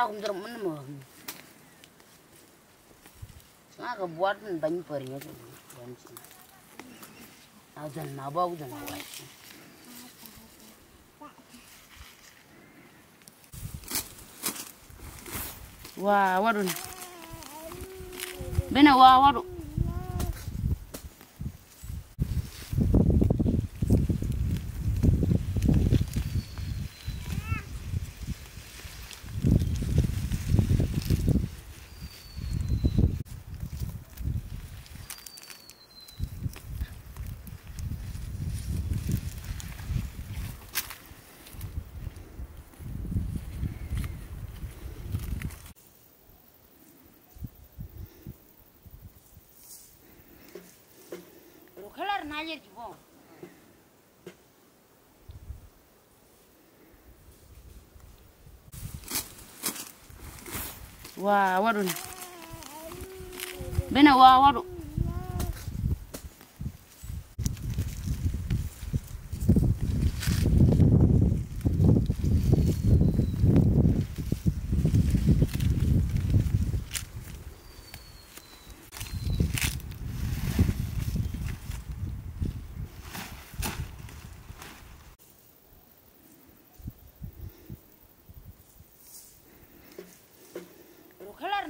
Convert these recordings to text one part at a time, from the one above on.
aku tur mun mo na banyak perinya tu ban dan na dan bena wa 那也地方。哇，我都，本来我我都。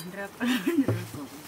ребята.